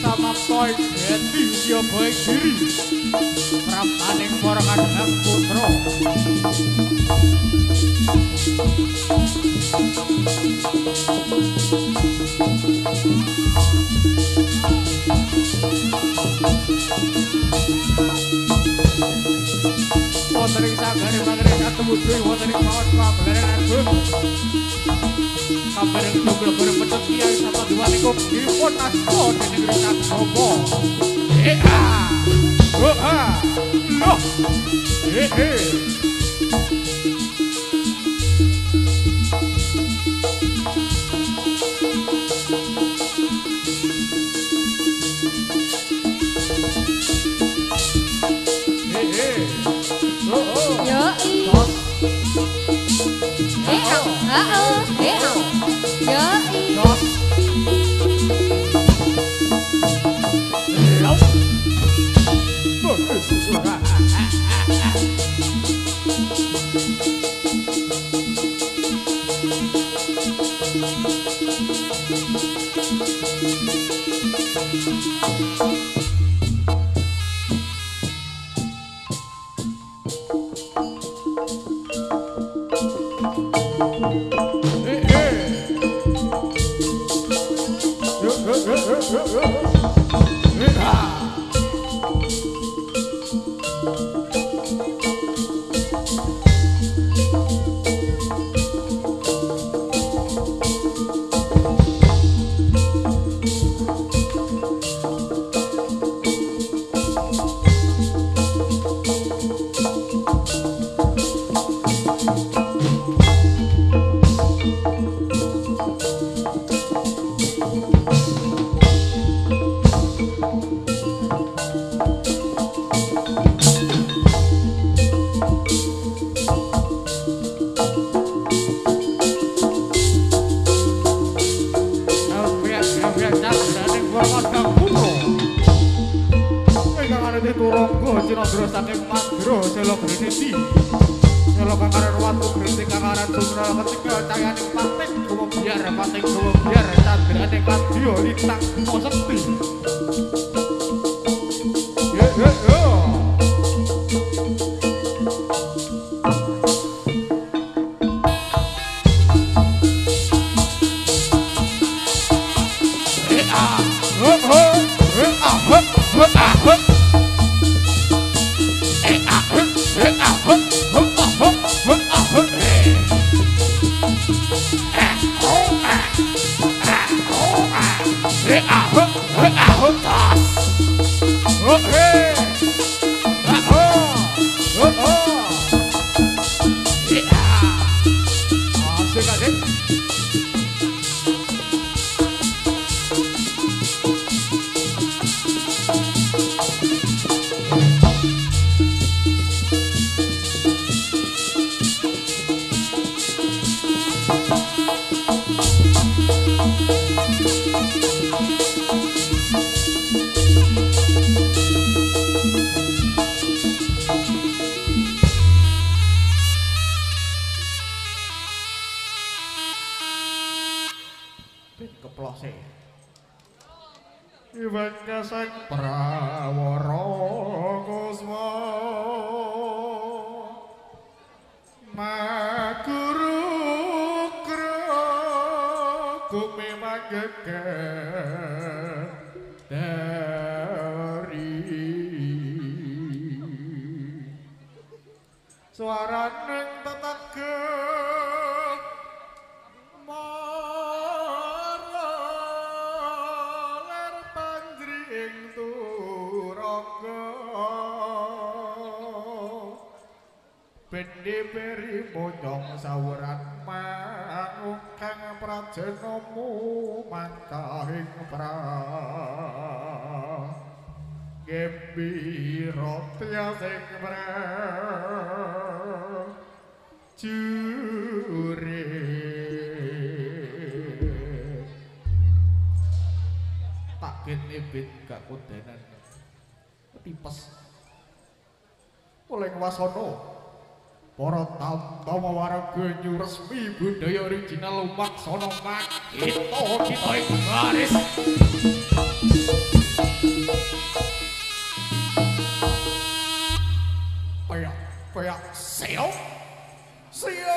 Samapoi, and be your boy, Tenggorokan Hang Putro Wonten ing sagare mangere satewudu wonten ing mawon agung Kabareng dobel goreng pecut kiai sapa diwani kok dipun asta dening Risak Sopo Eka Oh, ah. No. Hey, hey. Müzik sawuran manung kang prajenomu mangkahing pra. Gembira tiasing jure. Tak kene gak kondenan. Tipes. Oleh wasana para tamtama warga nyu resmi budaya original lumaksana mak kita kita garis Paya, paya, seo, seo,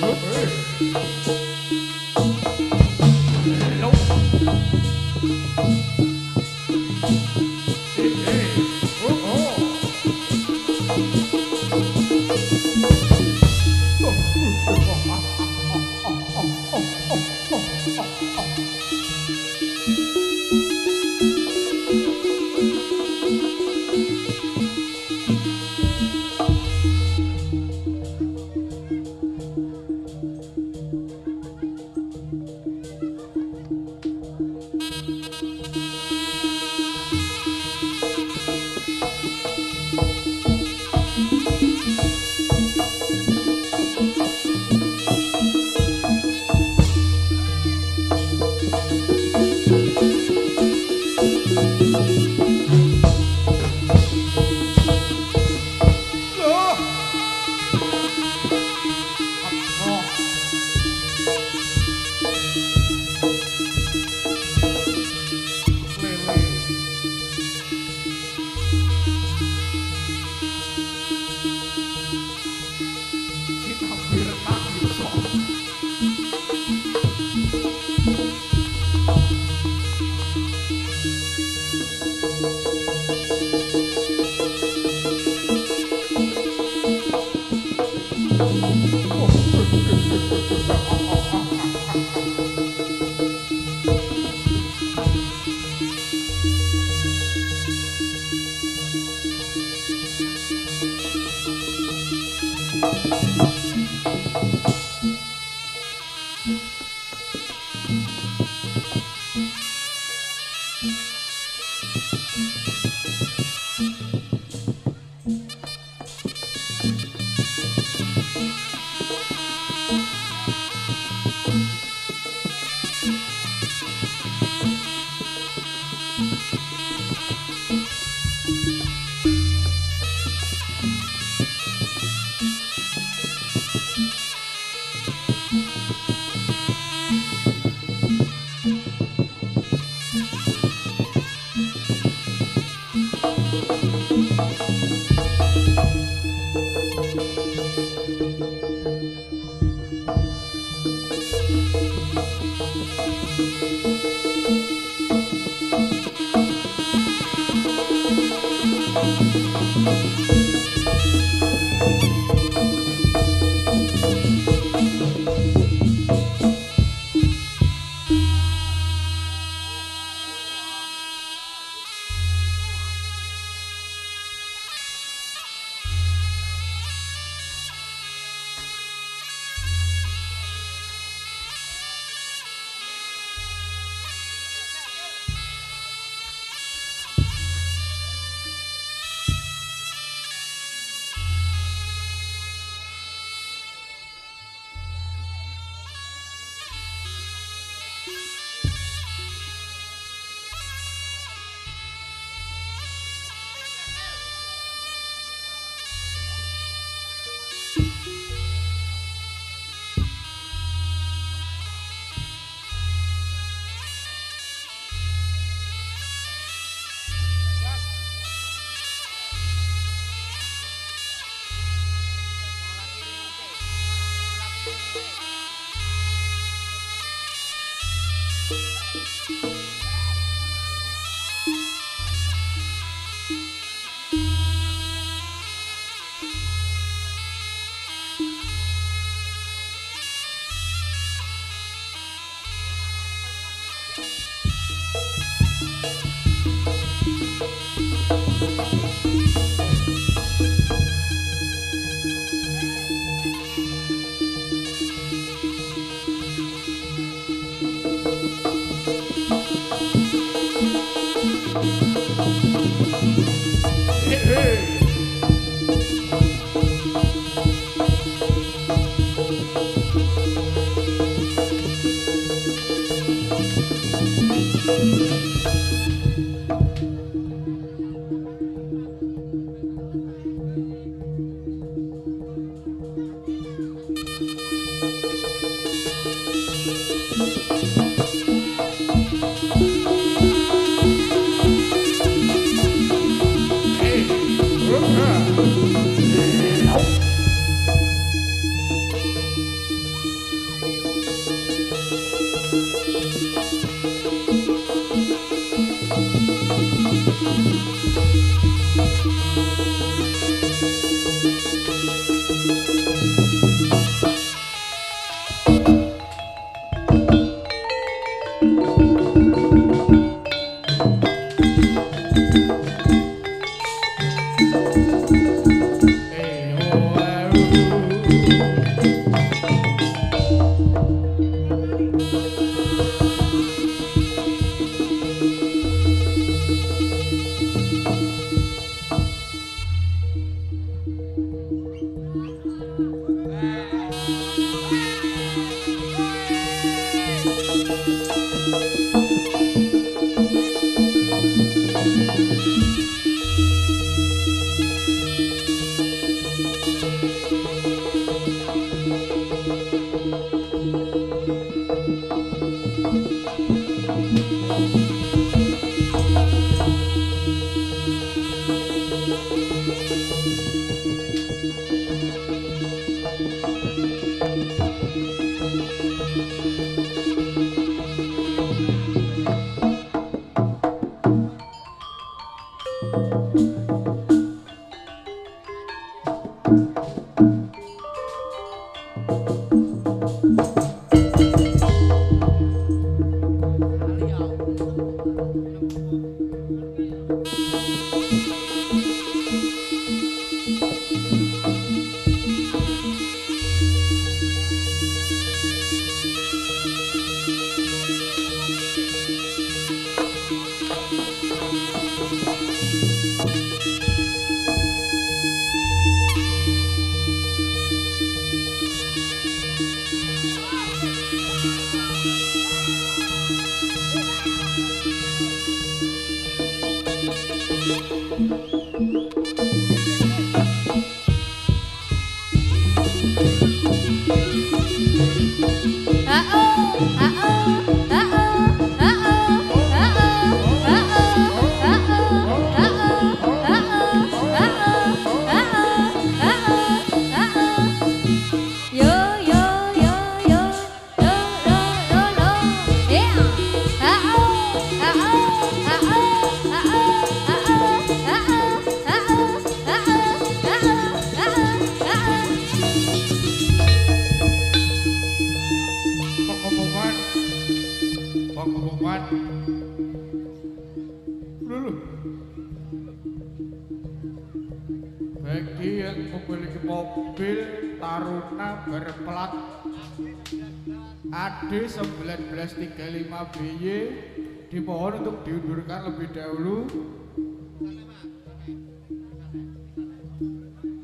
Oh,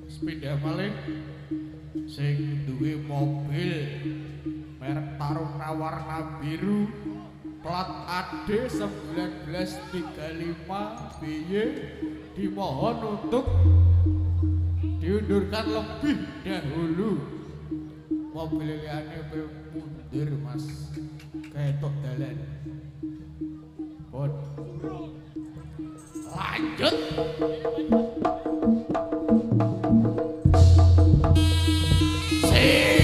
Sepeda maling sing duwe mobil merek Taruna warna biru plat AD 1935 BY dimohon untuk diundurkan lebih dahulu. Mobil liane mundur mas. Ketok dalan. Pun lanjut. Sikat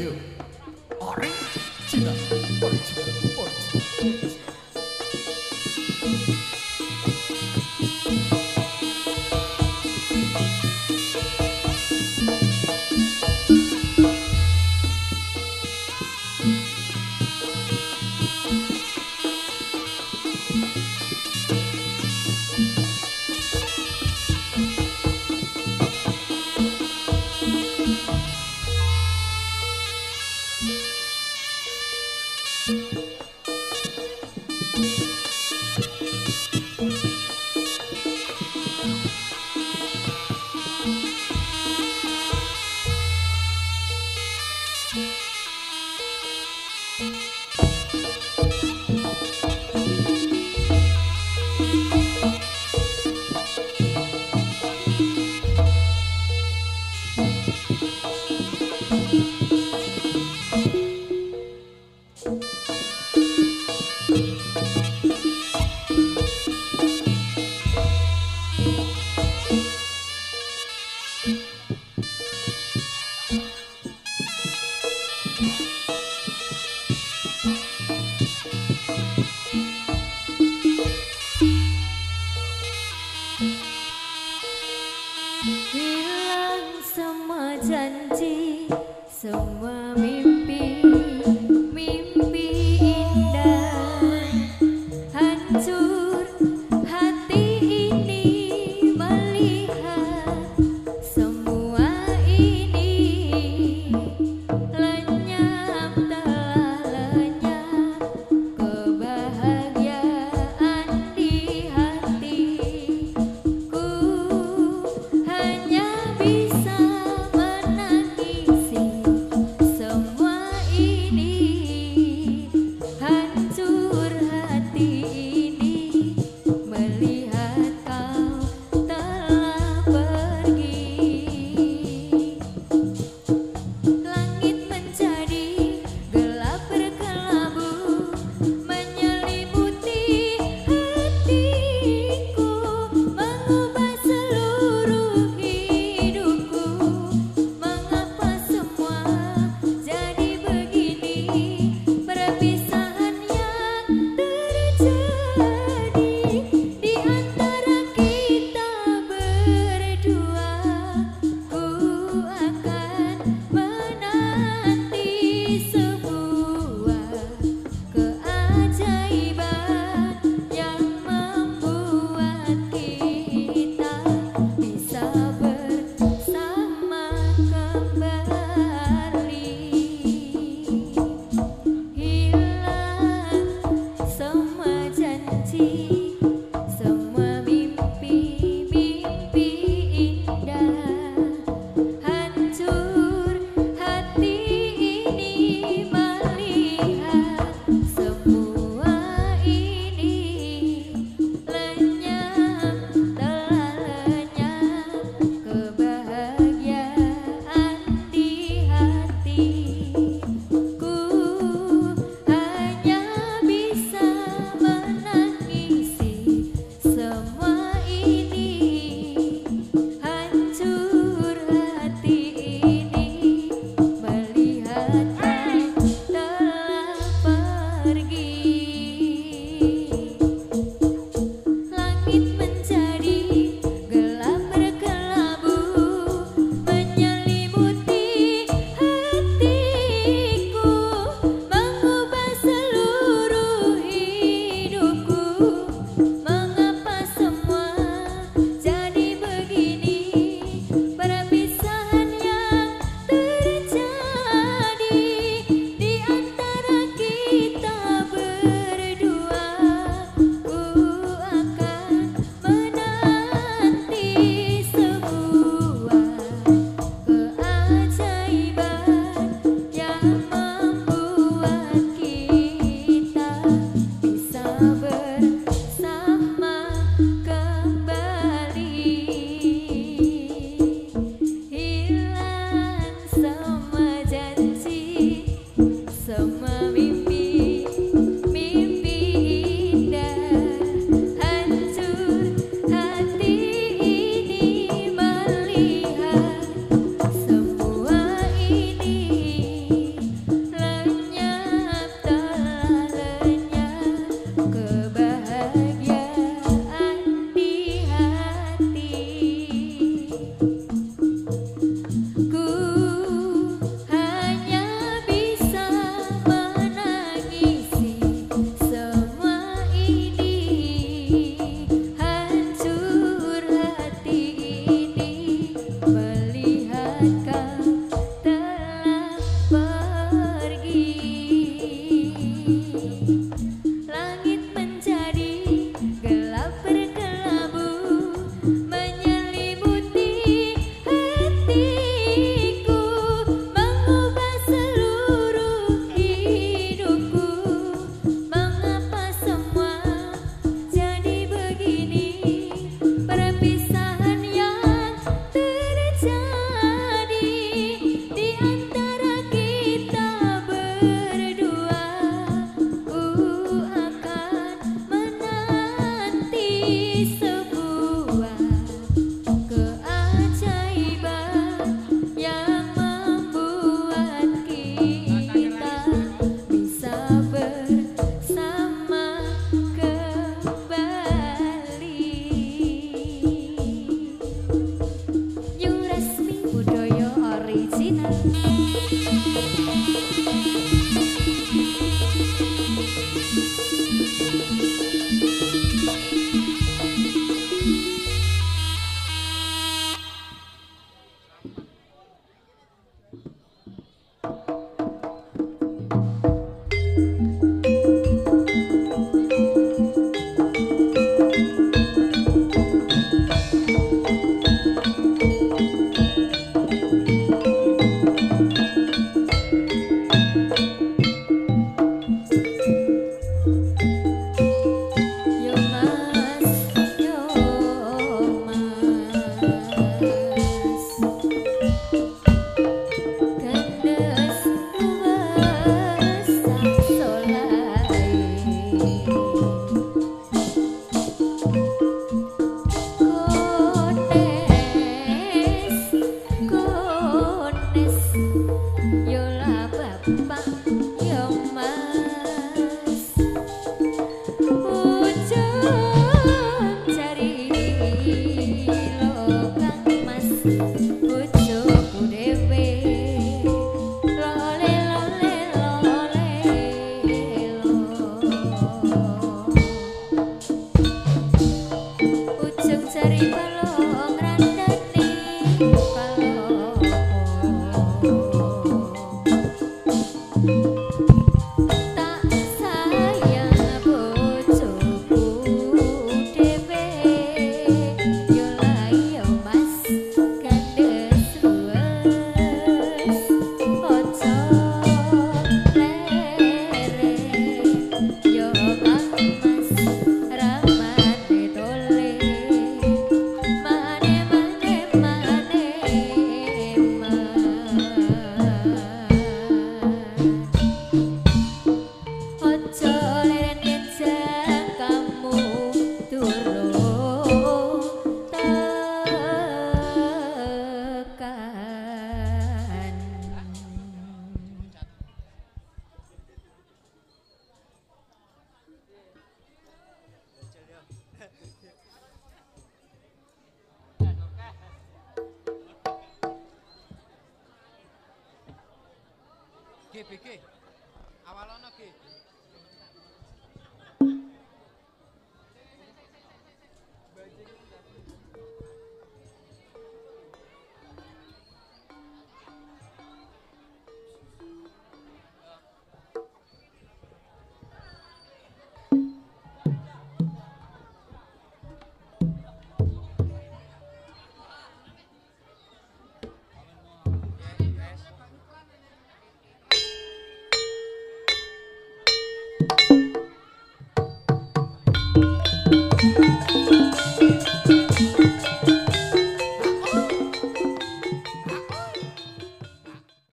you. Orange, China, orange, orange.